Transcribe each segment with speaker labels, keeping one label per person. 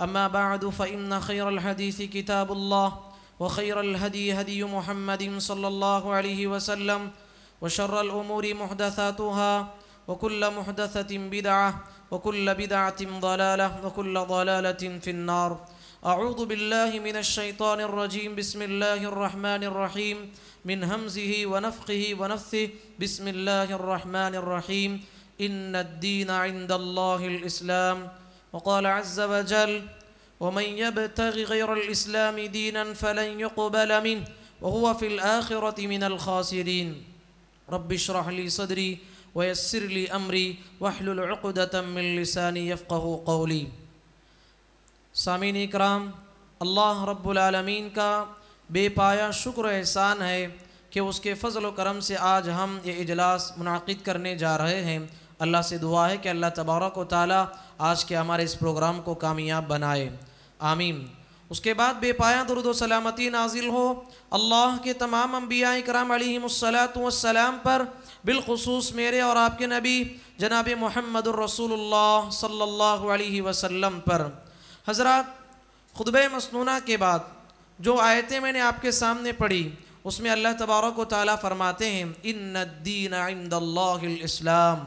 Speaker 1: أما بعد فإن خير الحديث كتاب الله وخير الهدي هدي محمد صلى الله عليه وسلم وشر الأمور محدثاتها وكل محدثة بدعة وكل بدعة ضلالة وكل ضلالة في النار. أعوذ بالله من الشيطان الرجيم. بسم الله الرحمن الرحيم. من همزه ونفخه ونفثه. بسم الله الرحمن الرحيم. إن الدين عند الله الإسلام. وقال عز وجل، ومن يبتغ غير الإسلام دينا فلن يقبل منه، وهو في الآخرة من الخاسرين. رب اشرح لي صدري ويسر لي أمري، واحلل عقدة من لساني يفقه قولي. سامعین اکرام، اللہ رب العالمین کا بے پایا شکر و احسان ہے کہ اس کے فضل و کرم سے آج ہم یہ اجلاس منعقد کرنے جا رہے ہیں۔ اللہ سے دعا ہے کہ اللہ تبارک و تعالیٰ آج کے ہمارے اس پروگرام کو کامیاب بنائے۔ آمین۔ اس کے بعد بے پایا درود و سلامتی نازل ہو۔ اللہ کے تمام انبیاء کرام علیہم الصلاۃ والسلام پر بالخصوص میرے اور آپ کے نبی جناب محمد الرسول اللہ صلی اللہ علیہ وسلم پر۔ حضرات، خطبہ مسنونہ کے بعد جو آیتیں میں نے آپ کے سامنے پڑھی، اس میں اللہ تبارک و تعالیٰ فرماتے ہیں، ان الدین عند اللہ الاسلام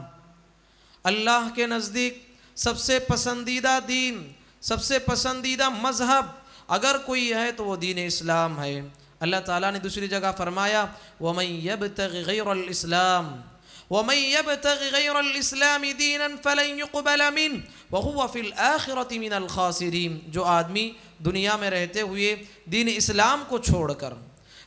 Speaker 1: اللہ کے نزدیک سب سے پسندیدہ دین، سب سے پسندیدہ مذہب اگر کوئی ہے تو وہ دین اسلام ہے۔ اللہ تعالیٰ نے دوسری جگہ فرمایا، وَمَن يَبْتَغِ غَيْرَ الْإِسْلَامِ، وَمَن يَبْتَغِ غَيْرَ الْإِسْلَامِ دِينًا فَلَن يُقْبَلَ مِنْ وَهُوَ فِي الْآخِرَةِ مِنَ الْخَاسِرِينَ۔ جو آدمی دنیا میں رہتے ہوئے دین اسلام کو چھوڑ کر،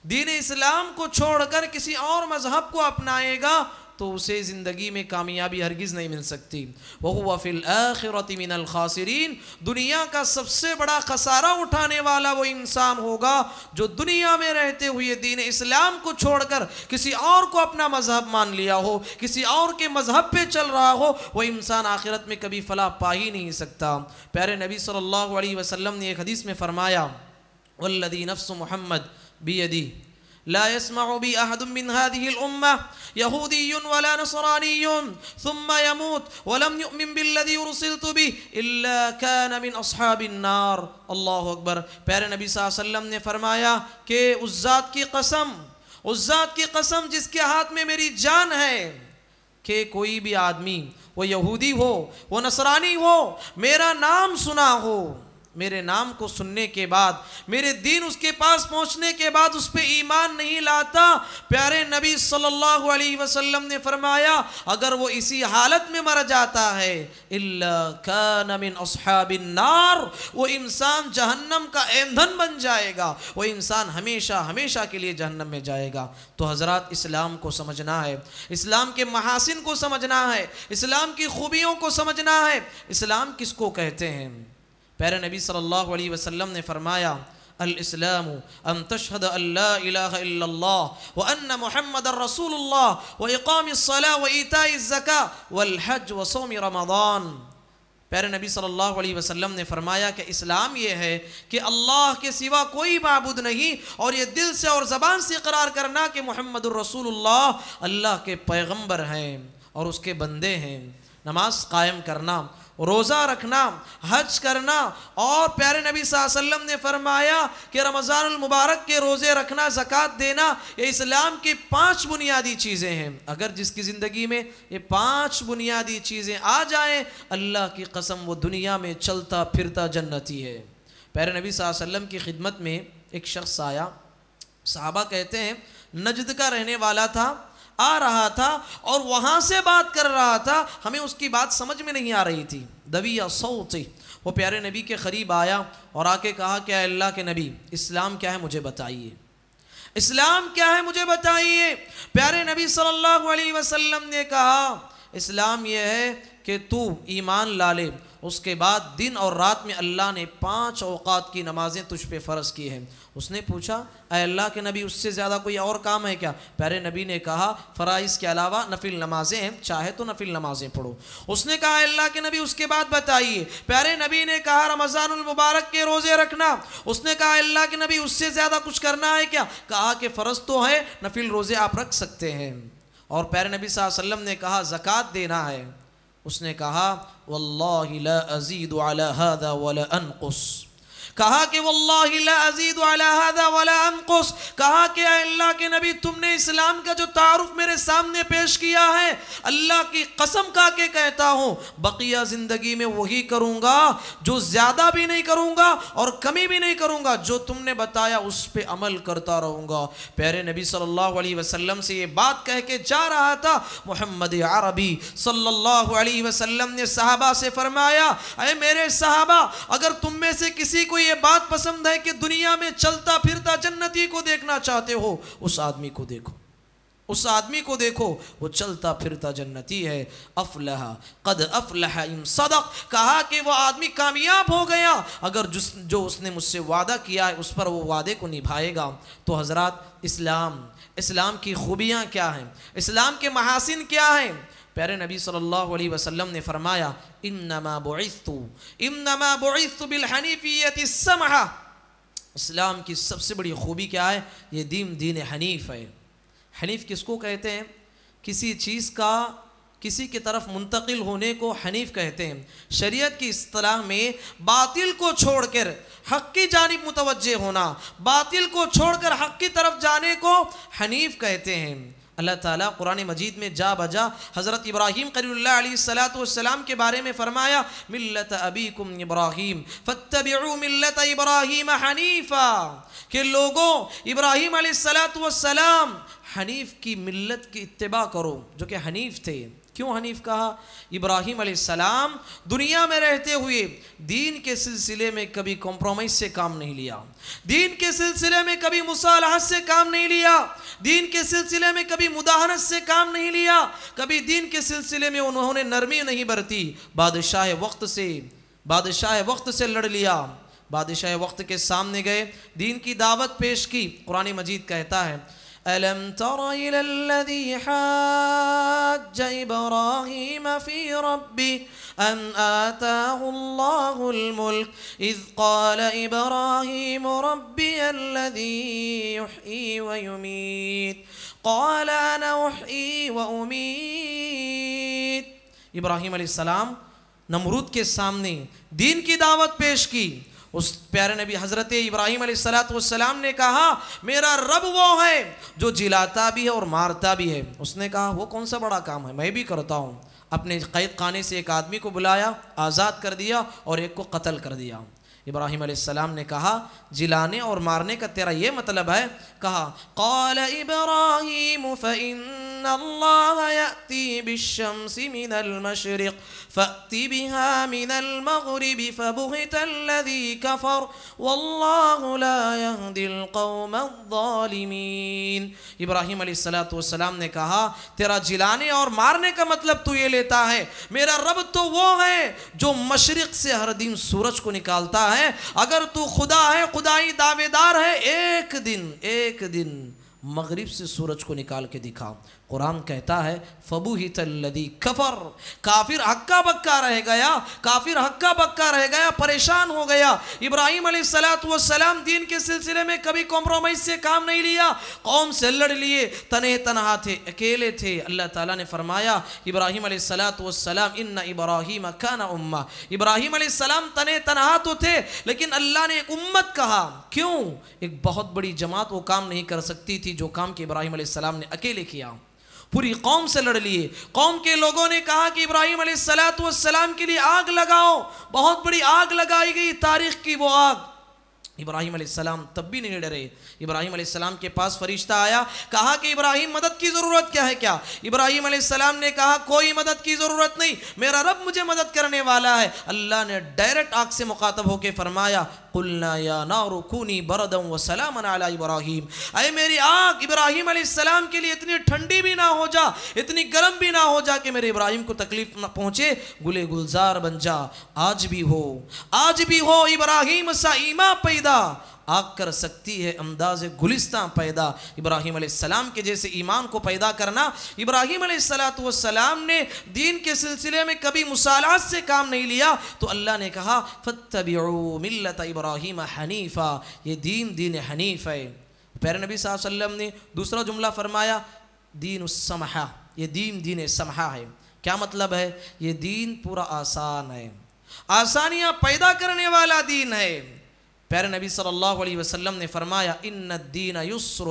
Speaker 1: دین اسلام کو چھوڑ کر کسی اور مذہب کو اپنائے گا تو اسے زندگی میں کامیابی ہرگز نہیں مل سکتی۔ وَهُوَ فِي الْآخِرَةِ مِنَ الْخَاسِرِينَ۔ دنیا کا سب سے بڑا خسارہ اٹھانے والا وہ انسان ہوگا جو دنیا میں رہتے ہوئے دین اسلام کو چھوڑ کر کسی اور کو اپنا مذہب مان لیا ہو، کسی اور کے مذہب پہ چل رہا ہو، وہ انسان آخرت میں کبھی فلاح پا ہی نہیں سکتا۔ پیارے نبی صلی اللہ علیہ وسلم نے ایک حدیث میں فرمایا، وَالَّذِي نَفْسُ مُحَمَّد بِيَدِي لا يسمع بي أحد من هذه الأمة، يهودي ولا نصراني، ثم يموت ولم يؤمن بالذي أرسلت به إلا كان من أصحاب النار. اللہ اکبر پیارے نبی صلی اللہ علیہ وسلم نے فرمایا کہ اس ذات کی قسم، اس ذات کی قسم جس کے ہاتھ میں میری جان ہے کہ کوئی بھی آدمی وہ یہودی ہو، وہ نصرانی ہو، میرا نام سنا ہو میرے نام کو سننے کے بعد، میرے دین اس کے پاس پہنچنے کے بعد اس پہ ایمان نہیں لاتا۔ پیارے نبی صلی اللہ علیہ وسلم نے فرمایا، اگر وہ اسی حالت میں مر جاتا ہے اللہ کان من اصحاب النار، وہ انسان جہنم کا ایندھن بن جائے گا۔ وہ انسان ہمیشہ ہمیشہ کے لیے جہنم میں جائے گا۔ تو حضرات، اسلام کو سمجھنا ہے۔ اسلام کے محاسن کو سمجھنا ہے۔ اسلام کی خوبیوں کو سمجھنا ہے۔ اسلام کس کو کہتے ہیں؟ پیارے نبی صلی اللہ علیہ وسلم نے فرمایا، الاسلام، ان تشهد ان لا اله الا الله وان محمد رسول الله واقام الصلاه وايتاء الزكاه والحج وصوم رمضان. پیارے نبی صلی اللہ علیہ وسلم نے فرمایا کہ اسلام یہ ہے کہ اللہ کے سوا کوئی معبود نہیں اور یہ دل سے اور زبان سے اقرار کرنا کہ محمد الرسول اللہ اللہ کے پیغمبر ہیں اور اس کے بندے ہیں۔ نماز قائم کرنا روزہ رکھنا، حج کرنا۔ اور پیارے نبی صلی اللہ علیہ وسلم نے فرمایا کہ رمضان المبارک کے روزے رکھنا، زکوٰۃ دینا، یہ اسلام کی پانچ بنیادی چیزیں ہیں۔ اگر جس کی زندگی میں یہ پانچ بنیادی چیزیں آ جائیں، اللہ کی قسم وہ دنیا میں چلتا پھرتا جنتی ہے۔ پیارے نبی صلی اللہ علیہ وسلم کی خدمت میں ایک شخص آیا۔ صحابہ کہتے ہیں، نجد کا رہنے والا تھا۔ آ رہا تھا اور وہاں سے بات کر رہا تھا، ہمیں اس کی بات سمجھ میں نہیں آ رہی تھی۔ دویہ صوتی، وہ پیارے نبی کے قریب آیا اور آ کے کہا کہ اے اللہ کے نبی، اسلام کیا ہے مجھے بتائیے۔ اسلام کیا ہے مجھے بتائیے؟ پیارے نبی صلی اللہ علیہ وسلم نے کہا، اسلام یہ ہے کہ تو ایمان لا لے اس کے بعد دن اور رات میں اللہ نے پانچ اوقات کی نمازیں تجھ پہ فرض کی ہیں۔ اس نے پوچھا، اے اللہ کے نبی، اس سے زیادہ کوئی اور کام ہے کیا؟ پیارے نبی نے کہا، فرائض کے علاوہ نفل نمازیں ہیں، چاہے تو نفل نمازیں پڑھو۔ اس نے کہا، اے اللہ کے نبی، اس کے بعد بتائیے۔ پیارے نبی نے کہا، رمضان المبارک کے روزے رکھنا۔ اس نے کہا، اے اللہ کے نبی، اس سے زیادہ کچھ کرنا ہے کیا؟ کہا کہ فرض تو ہے، نفل روزے آپ رکھ سکتے ہیں۔ اور پیارے نبی صلی اللہ علیہ وسلم نے کہا، زکوٰۃ دینا ہے۔ اس نے کہا واللہ لا ازید علی هذا ولا انقص. کہا کہ واللہ لا ازید علی هذا ولا انقص، کہا کہ اے اللہ کے نبی، تم نے اسلام کا جو تعارف میرے سامنے پیش کیا ہے، اللہ کی قسم کا کے کہتا ہوں، بقیہ زندگی میں وہی کروں گا جو زیادہ بھی نہیں کروں گا اور کمی بھی نہیں کروں گا جو تم نے بتایا، اس پہ عمل کرتا رہوں گا۔ پیارے نبی صلی اللہ علیہ وسلم سے یہ بات کہہ کے جا رہا تھا، محمد عربی صلی اللہ علیہ وسلم نے صحابہ سے فرمایا، اے میرے صحابہ، اگر تم میں سے کسی کو یہ بات پسند ہے کہ دنیا میں چلتا پھرتا جنتی کو دیکھنا چاہتے ہو، اس آدمی کو دیکھو۔ اس آدمی کو دیکھو، وہ چلتا پھرتا جنتی ہے۔ افلح قد افلح ان صدق۔ کہا کہ وہ آدمی کامیاب ہو گیا۔ اگر جس جو اس نے مجھ سے وعدہ کیا ہے، اس پر وہ وعدے کو نبھائے گا۔ تو حضرات، اسلام اسلام کی خوبیاں کیا ہیں؟ اسلام کے محاسن کیا ہیں؟ پیارے نبی صلی اللہ علیہ وسلم نے فرمایا، انما بعثت انما بعثت بالحنیفیت السمحہ. اسلام کی سب سے بڑی خوبی کیا ہے؟ یہ دین دین حنیف ہے۔ حنیف کس کو کہتے ہیں؟ کسی چیز کا، کسی کی طرف منتقل ہونے کو حنیف کہتے ہیں۔ شریعت کی اصطلاح میں باطل کو چھوڑ کر حق کی جانب متوجہ ہونا، باطل کو چھوڑ کر حق کی طرف جانے کو حنیف کہتے ہیں۔ اللہ تعالیٰ قرآن مجید میں جا بجا حضرت ابراہیم قریب اللہ علیہ السلاۃ والسلام کے بارے میں فرمایا، ملت ابیکم ابراہیم فتبعو ملت ابراہیم حنیفا۔ کہ لوگوں، ابراہیم علیہ السلاۃ والسلام حنیف کی ملت کی اتباع کرو، جو کہ حنیف تھے۔ کیوں حنیف کہا؟ ابراہیم علیہ السلام دنیا میں رہتے ہوئے دین کے سلسلے میں کبھی کمپرومائز سے کام نہیں لیا۔ دین کے سلسلے میں کبھی مصالحت سے کام نہیں لیا۔ دین کے سلسلے میں کبھی مداحنت سے کام نہیں لیا۔ کبھی دین کے سلسلے میں انہوں نے نرمی نہیں برتی۔ بادشاہ وقت سے، بادشاہ وقت سے لڑ لیا۔ بادشاہ وقت کے سامنے گئے۔ دین کی دعوت پیش کی۔ قرآن مجید کہتا ہے ألم تر إلى الذي حاج إبراهيم في ربه أن آتاه الله الملك إذ قال إبراهيم ربي الذي يحيي ويميت؟ قال أنا أحيي وأميت. ابراہیم علیہ السلام نمرود کے سامنے دین کی دعوت پیش کی. اس پیارے نبی حضرت ابراہیم علیہ السلاۃ والسلام نے کہا، میرا رب وہ ہے جو جلاتا بھی ہے اور مارتا بھی ہے۔ اس نے کہا، وہ کون سا بڑا کام ہے؟ میں بھی کرتا ہوں۔ اپنے قید خانے سے ایک آدمی کو بلایا، آزاد کر دیا اور ایک کو قتل کر دیا۔ ابراہیم علیہ السلام نے کہا، جلانے اور مارنے کا تیرا یہ مطلب ہے۔ کہا، قال ابراہیم، فإن اللہ یأتی بالشمس من المشرق فأتی بها من المغرب فبہت الذي کفر واللہ لا يهدي القوم الظالمین ابراہیم علیہ السلام نے کہا، تیرا جلانے اور مارنے کا مطلب تو یہ لیتا ہے، میرا رب تو وہ ہے جو مشرق سے ہر دن سورج کو نکالتا ہے۔ اگر تو خدا ہے، خدائی دعوے دار ہے، ایک دن ایک دن مغرب سے سورج کو نکال کے دکھا۔ قرآن کہتا ہے فبو ہی تلدی کفر کافر ہکا بکا رہ گیا، کافر ہکا بکا رہ گیا، پریشان ہو گیا۔ ابراہیم علیہ السلام والسلام دین کے سلسلے میں کبھی کمپرومائز سے کام نہیں لیا، قوم سے لڑ لیے تنہ تنہا تھے، اکیلے تھے۔ اللہ تعالیٰ نے فرمایا، ابراہیم علیہ السلام والسلام، ان ابراہیم کان امہ ابراہیم علیہ السلام تنہ تنہا تو تھے، لیکن اللہ نے ایک امت کہا، کیوں؟ ایک بہت بڑی جماعت وہ کام نہیں کر سکتی تھی جو کام کہ ابراہیم علیہ السلام نے اکیلے کیا۔ پوری قوم سے لڑ لیے۔ قوم کے لوگوں نے کہا کہ ابراہیم علیہ السلام کے لیے آگ لگاؤ۔ بہت بڑی آگ لگائی گئی، تاریخ کی وہ آگ۔ ابراہیم علیہ السلام تب بھی نہیں ڈرے۔ ابراہیم علیہ السلام کے پاس فرشتہ آیا، کہا کہ ابراہیم مدد کی ضرورت کیا ہے کیا؟ ابراہیم علیہ السلام نے کہا، کوئی مدد کی ضرورت نہیں، میرا رب مجھے مدد کرنے والا ہے۔ اللہ نے ڈائریکٹ آگ سے مخاطب ہو کے فرمایا، قلنا یا نار کونی بردا و سلام علی ابراہیم۔ اے میری آگ، ابراہیم علیہ السلام کے لیے اتنی ٹھنڈی بھی نہ ہو جا، اتنی گرم بھی نہ ہو جا کہ میرے ابراہیم کو تکلیف نہ پہنچے، گلے گلزار بن جا۔ آج بھی ہو، آج بھی ہو، ابراہیم سا ایمہ پیدا، آگ کر سکتی ہے، انداز گلستان پیدا۔ ابراہیم علیہ السلام کے جیسے ایمان کو پیدا کرنا، ابراہیم علیہ السلام نے دین کے سلسلے میں کبھی مسالات سے کام نہیں لیا۔ تو اللہ نے کہا، فَاتَّبِعُوا مِلَّةَ ابراہیم حنیفہ یہ دین دین حنیف ہے۔ پیر نبی صلی اللہ علیہ وسلم نے دوسرا جملہ فرمایا، دین السمحہ۔ یہ دین دین سمحہ ہے۔ کیا مطلب ہے؟ یہ دین پورا آسان ہے۔ آسانیاں پیدا کرنے والا دین ہے۔ پیارے نبی صلی اللہ علیہ وسلم نے فرمایا، ان الدین یسر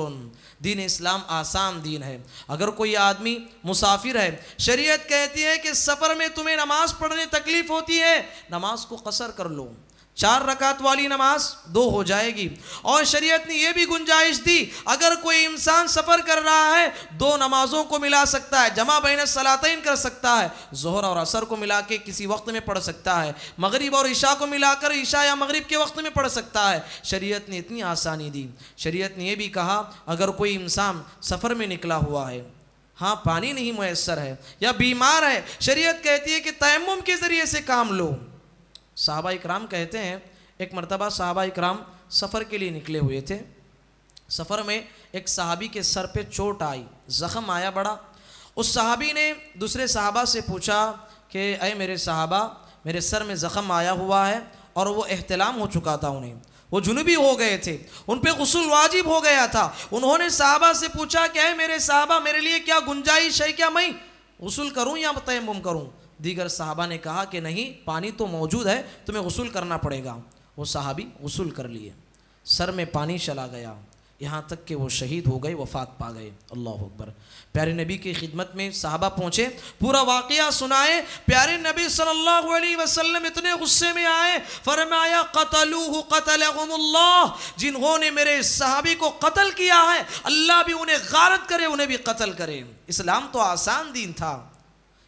Speaker 1: دین اسلام آسان دین ہے۔ اگر کوئی آدمی مسافر ہے، شریعت کہتی ہے کہ سفر میں تمہیں نماز پڑھنے تکلیف ہوتی ہے، نماز کو قصر کر لو۔ چار رکعت والی نماز دو ہو جائے گی۔ اور شریعت نے یہ بھی گنجائش دی، اگر کوئی انسان سفر کر رہا ہے، دو نمازوں کو ملا سکتا ہے، جمع بین سلاطین کر سکتا ہے، ظہر اور عصر کو ملا کے کسی وقت میں پڑھ سکتا ہے، مغرب اور عشاء کو ملا کر عشاء یا مغرب کے وقت میں پڑھ سکتا ہے۔ شریعت نے اتنی آسانی دی۔ شریعت نے یہ بھی کہا، اگر کوئی انسان سفر میں نکلا ہوا ہے ہاں پانی نہیں میسر ہے یا بیمار ہے، شریعت کہتی ہے کہ تیمم کے ذریعے سے کام لو۔ صحابہ اکرام کہتے ہیں، ایک مرتبہ صحابہ اکرام سفر کے لیے نکلے ہوئے تھے۔ سفر میں ایک صحابی کے سر پہ چوٹ آئی، زخم آیا بڑا۔ اس صحابی نے دوسرے صحابہ سے پوچھا کہ، اے میرے صحابہ، میرے سر میں زخم آیا ہوا ہے اور وہ احتلام ہو چکا تھا انہیں۔ وہ جنوبی ہو گئے تھے، ان پہ غسل واجب ہو گیا تھا۔ انہوں نے صحابہ سے پوچھا کہ، اے میرے صحابہ، میرے لیے کیا گنجائش ہے، کیا میں غسل کروں یا تیمم کروں؟ دیگر صحابہ نے کہا کہ نہیں، پانی تو موجود ہے، تمہیں غسل کرنا پڑے گا۔ وہ صحابی غسل کر لیے۔ سر میں پانی چلا گیا۔ یہاں تک کہ وہ شہید ہو گئے، وفات پا گئے۔ اللہ اکبر۔ پیارے نبی کی خدمت میں صحابہ پہنچے، پورا واقعہ سنائے۔ پیارے نبی صلی اللہ علیہ وسلم اتنے غصے میں آئے، فرمایا قتلوہ قتلہم اللہ۔ جنہوں نے میرے صحابی کو قتل کیا ہے، اللہ بھی انہیں غارت کرے، انہیں بھی قتل کرے۔ اسلام تو آسان دین تھا۔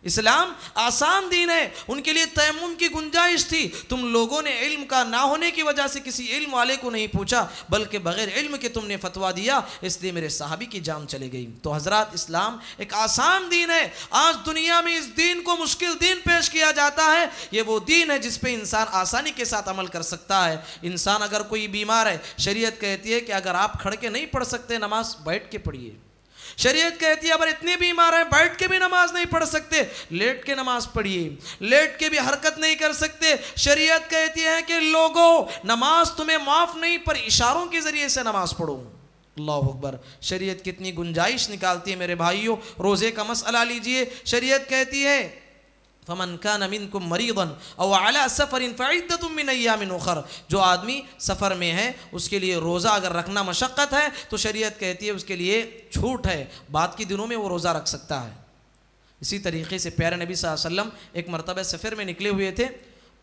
Speaker 1: اسلام آسان دین ہے، ان کے لیے تیمم کی گنجائش تھی۔ تم لوگوں نے علم کا نہ ہونے کی وجہ سے کسی علم والے کو نہیں پوچھا، بلکہ بغیر علم کے تم نے فتویٰ دیا، اس لیے میرے صحابی کی جان چلے گئی۔ تو حضرات، اسلام ایک آسان دین ہے۔ آج دنیا میں اس دین کو مشکل دین پیش کیا جاتا ہے۔ یہ وہ دین ہے جس پہ انسان آسانی کے ساتھ عمل کر سکتا ہے۔ انسان اگر کوئی بیمار ہے، شریعت کہتی ہے کہ اگر آپ کھڑ کے نہیں پڑھ سکتے، نماز بیٹھ کے پڑھیے۔ شریعت کہتی ہے، اگر اتنے بیمار ہیں، بیٹھ کے بھی نماز نہیں پڑھ سکتے، لیٹ کے نماز پڑھیے، لیٹ کے بھی حرکت نہیں کر سکتے۔ شریعت کہتی ہے کہ لوگوں، نماز تمہیں معاف نہیں، پر اشاروں کے ذریعے سے نماز پڑھو۔ اللہ اکبر، شریعت کتنی گنجائش نکالتی ہے میرے بھائیوں۔ روزے کا مسئلہ لیجیے۔ شریعت کہتی ہے فمن كان منكم مريضا او على سفر فعده من ايام اخر جو آدمی سفر میں ہے، اس کے لیے روزہ اگر رکھنا مشقت ہے، تو شریعت کہتی ہے اس کے لیے چھوٹ ہے، بعد کے دنوں میں وہ روزہ رکھ سکتا ہے۔ اسی طریقے سے پیارے نبی صلی اللہ علیہ وسلم ایک مرتبہ سفر میں نکلے ہوئے تھے۔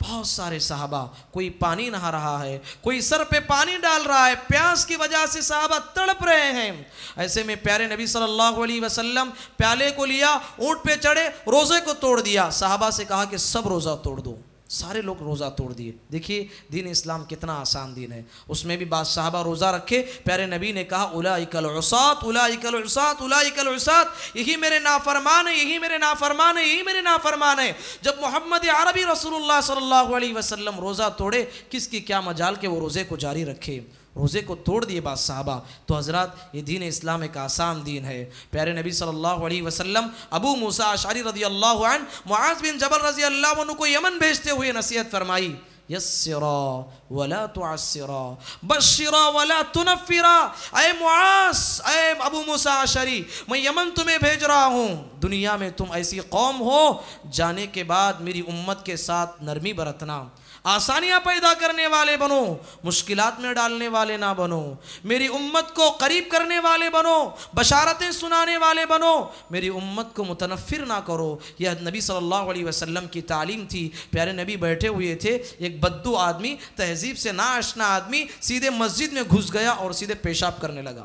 Speaker 1: بہت سارے صحابہ کوئی پانی نہا رہا ہے، کوئی سر پہ پانی ڈال رہا ہے، پیاس کی وجہ سے صحابہ تڑپ رہے ہیں۔ ایسے میں پیارے نبی صلی اللہ علیہ وسلم پیالے کو لیا، اونٹ پہ چڑھے، روزے کو توڑ دیا۔ صحابہ سے کہا کہ سب روزہ توڑ دو۔ سارے لوگ روزہ توڑ دیے۔ دیکھیے، دین اسلام کتنا آسان دین ہے۔ اس میں بھی بعض صحابہ روزہ رکھے۔ پیارے نبی نے کہا، اولائک العصات اولائک العصات اولائک العصات۔ یہی میرے نافرمان ہے یہی میرے نافرمان ہے یہی میرے نافرمان ہے جب محمد عربی رسول اللہ صلی اللہ علیہ وسلم روزہ توڑے، کس کی کیا مجال کے وہ روزے کو جاری رکھے؟ روزے کو توڑ دیے بعض صحابہ، تو حضرات یہ دین اسلام ایک آسان دین ہے۔ پیارے نبی صلی اللہ علیہ وسلم ابو موسیٰ اشعری رضی اللہ عنہ، معاذ بن جبل رضی اللہ عنہ کو یمن بھیجتے ہوئے نصیحت فرمائی، یسرا ولا تعسرا، بشرا ولا تنفرا۔ اے معاذ، اے ابو موسیٰ اشعری، میں یمن تمہیں بھیج رہا ہوں۔ دنیا میں تم ایسی قوم ہو جانے کے بعد میری امت کے ساتھ نرمی برتنا۔ آسانیاں پیدا کرنے والے بنو، مشکلات میں ڈالنے والے نہ بنو، میری امت کو قریب کرنے والے بنو، بشارتیں سنانے والے بنو، میری امت کو متنفر نہ کرو۔ یہ نبی صلی اللہ علیہ وسلم کی تعلیم تھی۔ پیارے نبی بیٹھے ہوئے تھے، ایک بدو آدمی، تہذیب سے نا آشنا آدمی سیدھے مسجد میں گھس گیا اور سیدھے پیشاب کرنے لگا۔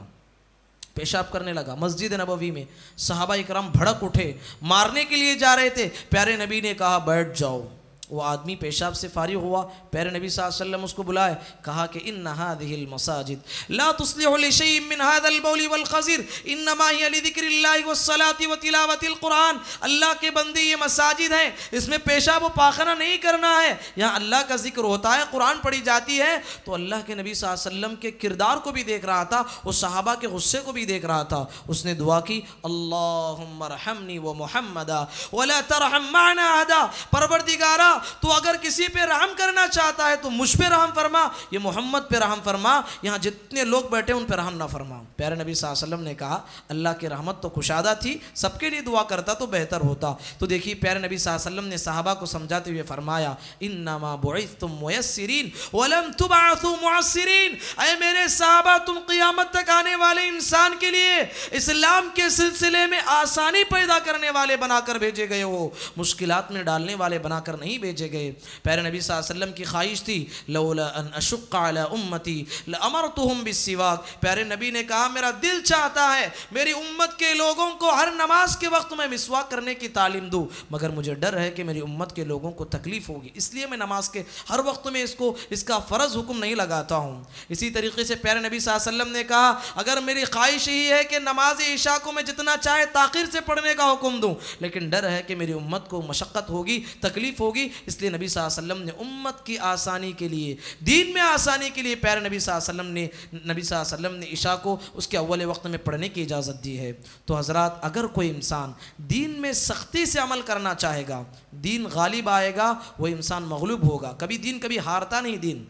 Speaker 1: پیشاب کرنے لگا مسجد نبوی میں۔ صحابہ اکرام بھڑک اٹھے، مارنے کے لیے جا رہے تھے۔ پیارے نبی نے کہا، بیٹھ جاؤ۔ وہ آدمی پیشاب سے فارغ ہوا پیارے نبی صلی اللہ علیہ وسلم اس کو بلائے، کہا کہ ان هذه المساجد لا تصلح لشيء من هذا البول والخزر انما هي لذكر الله والصلاه وتلاوه القران اللہ کے بندے یہ مساجد ہیں، اس میں پیشاب و پاخانہ نہیں کرنا ہے۔ یہاں اللہ کا ذکر ہوتا ہے، قرآن پڑھی جاتی ہے۔ تو اللہ کے نبی صلی اللہ علیہ وسلم کے کردار کو بھی دیکھ رہا تھا وہ صحابہ کے غصے کو بھی دیکھ رہا تھا۔ اس نے دعا کی، اللہم رحمنی و محمدا ولا ترحم معنا احدا۔ پروردگارا تو اگر کسی پہ رحم کرنا چاہتا ہے تو مجھ پہ رحم فرما، یہ محمد پہ رحم فرما، یہاں جتنے لوگ بیٹھے ان پہ رحم نہ فرما۔ پیارے نبی صلی اللہ علیہ وسلم نے کہا، اللہ کی رحمت تو کشادہ تھی، سب کے لیے دعا کرتا تو بہتر ہوتا۔ تو دیکھیے، پیارے نبی صلی اللہ علیہ وسلم نے صحابہ کو سمجھاتے ہوئے فرمایا، انما بعثتم میسرین ولم تبعثوا معسرین اے میرے صحابہ، تم قیامت تک آنے والے انسان کے لیے اسلام کے سلسلے میں آسانی پیدا کرنے والے بنا کر بھیجے گئے ہو۔ مشکلات میں ڈالنے والے بنا کر نہیں بھیجے بھیجے گئے۔ پیارے نبی صلی اللہ علیہ وسلم کی خواہش تھی، لولا ان اشق علی امتی لامرتهم بالسواک۔ پیارے نبی نے کہا، میرا دل چاہتا ہے، میری امت کے لوگوں کو ہر نماز کے وقت میں مسواک کرنے کی تعلیم دوں۔ مگر مجھے ڈر ہے کہ میری امت کے لوگوں کو تکلیف ہوگی، اس لیے میں نماز کے ہر وقت میں اس کو، اس کا فرض حکم نہیں لگاتا ہوں۔ اسی طریقے سے پیارے نبی صلی اللہ علیہ وسلم نے کہا، اگر میری خواہش یہی ہے کہ نماز عشاء کو میں جتنا چاہے تاخیر سے پڑھنے کا حکم دوں، لیکن ڈر ہے کہ میری امت کو مشقت ہوگی، تکلیف ہوگی اس لیے نبی صلی اللہ علیہ وسلم نے امت کی آسانی کے لیے، دین میں آسانی کے لیے پیارے نبی صلی اللہ علیہ وسلم نے، نبی صلی اللہ علیہ وسلم نے عشاء کو اس کے اول وقت میں پڑھنے کی اجازت دی ہے۔ تو حضرات، اگر کوئی انسان دین میں سختی سے عمل کرنا چاہے گا، دین غالب آئے گا، وہ انسان مغلوب ہوگا۔ کبھی دین کبھی ہارتا نہیں دین۔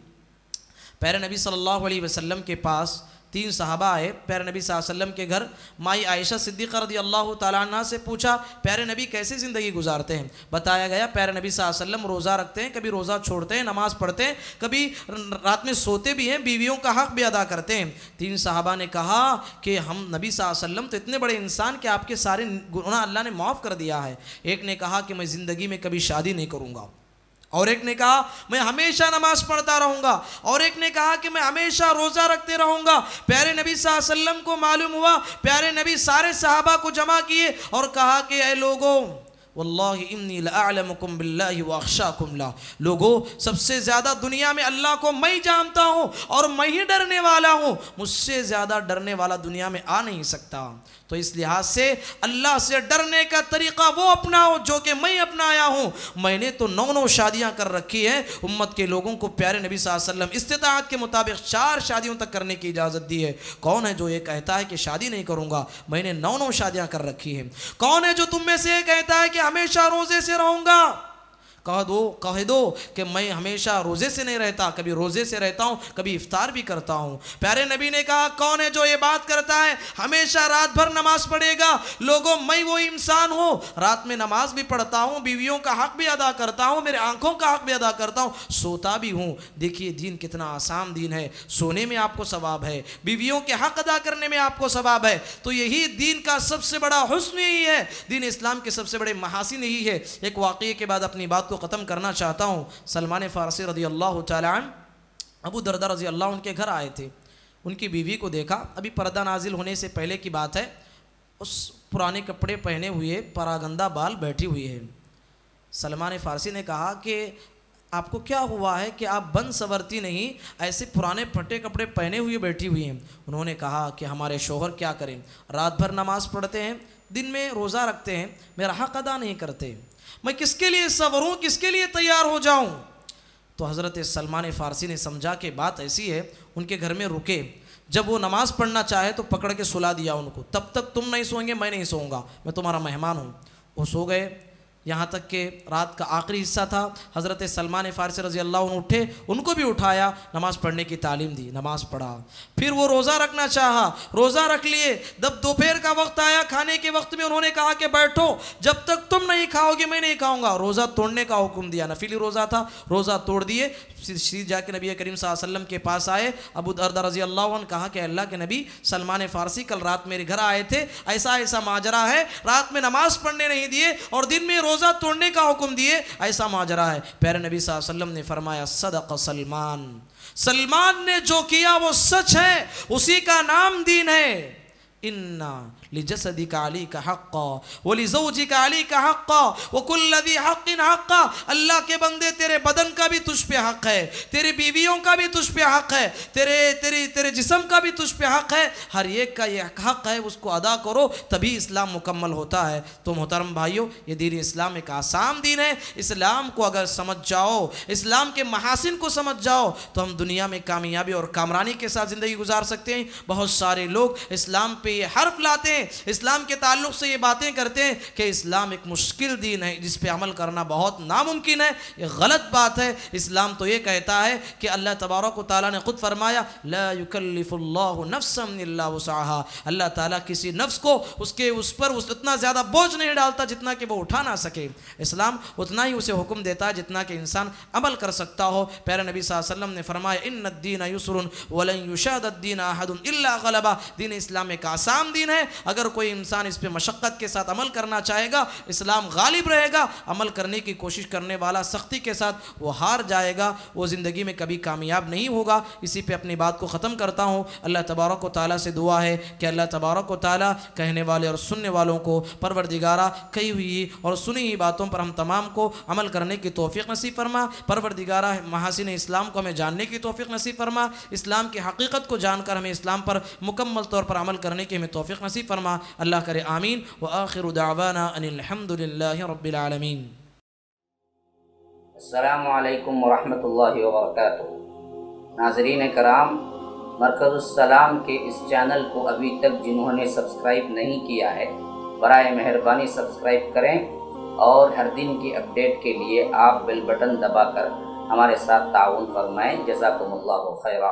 Speaker 1: پیارے نبی صلی اللہ علیہ وسلم کے پاس تین صحابہ آئے، پیارے نبی صلی اللہ علیہ وسلم کے گھر۔ مائی عائشہ صدیقہ رضی اللہ تعالیٰ عنہ سے پوچھا، پیارے نبی کیسے زندگی گزارتے ہیں؟ بتایا گیا، پیارے نبی صلی اللہ علیہ وسلم روزہ رکھتے ہیں، کبھی روزہ چھوڑتے ہیں، نماز پڑھتے ہیں، کبھی رات میں سوتے بھی ہیں، بیویوں کا حق بھی ادا کرتے ہیں۔ تین صحابہ نے کہا کہ ہم نبی صلی اللہ علیہ وسلم تو اتنے بڑے انسان کہ آپ کے سارے گناہ اللہ نے معاف کر دیا ہے۔ ایک نے کہا کہ میں زندگی میں کبھی شادی نہیں کروں گا۔ اور ایک نے کہا، میں ہمیشہ نماز پڑھتا رہوں گا. اور ایک نے کہا کہ، میں ہمیشہ روزہ رکھتے رہوں گا. پیارے نبی صلی اللہ علیہ وسلم کو معلوم ہوا، پیارے نبی سارے صحابہ کو جمع کیے اور کہا کہ، اے لوگوں، واللہ انی لأعلمکم باللہ واخشاکم لا. لوگوں، سب سے زیادہ دنیا میں اللہ کو میں جانتا ہوں اور میں ہی ڈرنے والا ہوں، مجھ سے زیادہ ڈرنے والا دنیا میں آ نہیں سکتا۔ تو اس لحاظ سے اللہ سے ڈرنے کا طریقہ وہ اپناؤ جو کہ میں اپنایا ہوں۔ میں نے تو نو نو شادیاں کر رکھی ہیں۔ امت کے لوگوں کو پیارے نبی صلی اللہ علیہ وسلم استطاعت کے مطابق چار شادیوں تک کرنے کی اجازت دی ہے۔ کون ہے جو یہ کہتا ہے کہ شادی نہیں کروں گا؟ میں نے نو نو شادیاں کر رکھی ہیں۔ کون ہے جو تم میں سے یہ کہتا ہے کہ ہمیشہ روزے سے رہوں گا؟ کہہ دو کہہ دو کہ میں ہمیشہ روزے سے نہیں رہتا، کبھی روزے سے رہتا ہوں، کبھی افطار بھی کرتا ہوں۔ پیارے نبی نے کہا، کون ہے جو یہ بات کرتا ہے؟ ہمیشہ رات بھر نماز پڑھے گا۔ لوگوں، میں وہ انسان ہوں۔ رات میں نماز بھی پڑھتا ہوں، بیویوں کا حق بھی ادا کرتا ہوں، میرے آنکھوں کا حق بھی ادا کرتا ہوں۔ سوتا بھی ہوں۔ دیکھیے دین کتنا آسان دین ہے۔ سونے میں آپ کو ثواب ہے، بیویوں کے حق ادا کرنے میں آپ کو ثواب ہے۔ تو یہی دین کا سب سے بڑا حسن یہی ہے۔ دین اسلام کے سب سے بڑے محاسن یہی ہے۔ ایک واقعے کے بعد اپنی بات کو ختم کرنا چاہتا ہوں۔ سلمان فارسی رضی اللہ تعالیٰ عنہ، ابو دردہ رضی اللہ ان کے گھر آئے تھے۔ ان کی بیوی کو دیکھا۔ ابھی پردہ نازل ہونے سے پہلے کی بات ہے، اس پرانے کپڑے پہنے ہوئے پراگندہ بال بیٹھی ہوئی ہے۔ سلمان فارسی نے کہا کہ آپ کو کیا ہوا ہے کہ آپ بند سورتی نہیں، ایسے پرانے پھٹے کپڑے پہنے ہوئے بیٹھی ہوئی ہیں۔ انہوں نے کہا کہ ہمارے شوہر کیا کریں؟ رات بھر نماز پڑھتے ہیں، دن میں روزہ رکھتے ہیں، میرا حق ادا نہیں کرتے۔ میں کس کے لیے سوروں کس کے لیے تیار ہو جاؤں؟ تو حضرت سلمان فارسی نے سمجھا کہ بات ایسی ہے، ان کے گھر میں رکے۔ جب وہ نماز پڑھنا چاہے تو پکڑ کے سلا دیا ان کو۔ تب تک تم نہیں سوئیں گے، میں نہیں سوؤں گا، میں تمہارا مہمان ہوں۔ وہ سو گئے۔ یہاں تک کہ رات کا آخری حصہ تھا۔ حضرت سلمان فارسی رضی اللہ عنہ اٹھے، ان کو بھی اٹھایا، نماز پڑھنے کی تعلیم دی، نماز پڑھا۔ پھر وہ روزہ رکھنا چاہا، روزہ رکھ لیے۔ جب دوپہر کا وقت آیا، کھانے کے وقت میں انہوں نے کہا کہ بیٹھو، جب تک تم نہیں کھاؤ گے میں نہیں کھاؤں گا۔ روزہ توڑنے کا حکم دیا، نفیلی روزہ تھا، روزہ توڑ دیے۔ شید جا کے نبی کریم صلی اللہ علیہ وسلم کے پاس آئے۔ ابو دردہ رضی اللہ عنہ کہا کہ اللہ کے نبی سلمان فارسی کل رات میرے گھر آئے تھے، ایسا ایسا ماجرہ ہے، رات میں نماز پڑھنے نہیں دیے اور دن میں روزہ توڑنے کا حکم دیے، ایسا ماجرہ ہے۔ پیر نبی صلی اللہ علیہ وسلم نے فرمایا، صدق سلمان۔ سلمان نے جو کیا وہ سچ ہے، اسی کا نام دین ہے۔ انا لجسدك عليك حقا ولزوجك عليك حقا وكل ذي حق حقا اللہ کے بندے تیرے بدن کا بھی تجھ پہ حق ہے تیرے بیویوں کا بھی تجھ پہ حق ہے تیرے تیرے تیرے جسم کا بھی تجھ پہ حق ہے ہر ایک کا یہ حق ہے اس کو ادا کرو تبھی اسلام مکمل ہوتا ہے تو محترم بھائیوں یہ دین اسلام ایک آسان دین ہے اسلام کو اگر سمجھ جاؤ اسلام کے محاسن کو سمجھ جاؤ تو ہم دنیا میں کامیابی اور کامرانی کے ساتھ زندگی گزار سکتے ہیں بہت سارے لوگ اسلام پہ پہ یہ حرف لاتے ہیں، اسلام کے تعلق سے یہ باتیں کرتے ہیں کہ اسلام ایک مشکل دین ہے، جس پہ عمل کرنا بہت ناممکن ہے، یہ غلط بات ہے۔ اسلام تو یہ کہتا ہے کہ اللہ تبارک و تعالیٰ نے خود فرمایا، لا يكلف اللہ نفسا الا وسعها اللہ تعالیٰ کسی نفس کو اس کے اس پر اس اتنا زیادہ بوجھ نہیں ڈالتا جتنا کہ وہ اٹھا نہ سکے۔ اسلام اتنا ہی اسے حکم دیتا ہے جتنا کہ انسان عمل کر سکتا ہو۔ پیارے نبی صلی اللہ علیہ وسلم نے فرمایا، ان الدین یسر ولن يشاد الدین احد الا غلبہ دین اسلام ایک آسان دین ہے۔ اگر کوئی انسان اس پہ مشقت کے ساتھ عمل کرنا چاہے گا، اسلام غالب رہے گا، عمل کرنے کی کوشش کرنے والا سختی کے ساتھ وہ ہار جائے گا، وہ زندگی میں کبھی کامیاب نہیں ہوگا۔ اسی پہ اپنی بات کو ختم کرتا ہوں۔ اللہ تبارک و تعالیٰ سے دعا ہے کہ اللہ تبارک و تعالیٰ کہنے والے اور سننے والوں کو، پروردگارہ، کہی ہوئی اور سنی ہوئی باتوں پر ہم تمام کو عمل کرنے کی توفیق نصیب فرما۔ پروردگارہ، محاسن اسلام کو ہمیں جاننے کی توفیق نصیب فرما۔ اسلام کی حقیقت کو جان کر ہمیں اسلام پر مکمل طور پر عمل کرنے کی ہمیں توفیق نصیب فرما۔ اللہ کرے آمین۔ وآخر دعوانا ان الحمدللہ رب العالمین۔
Speaker 2: السلام علیکم ورحمۃ اللہ وبرکاتہ۔ ناظرین کرام، مرکز السلام کے اس چینل کو ابھی تک جنہوں نے سبسکرائب نہیں کیا ہے، برائے مہربانی سبسکرائب کریں۔ اور ہر دن کی اپڈیٹ کے لیے آپ بیل بٹن دبا کر ہمارے ساتھ تعاون فرمائیں۔ جزاکم اللہ خیرہ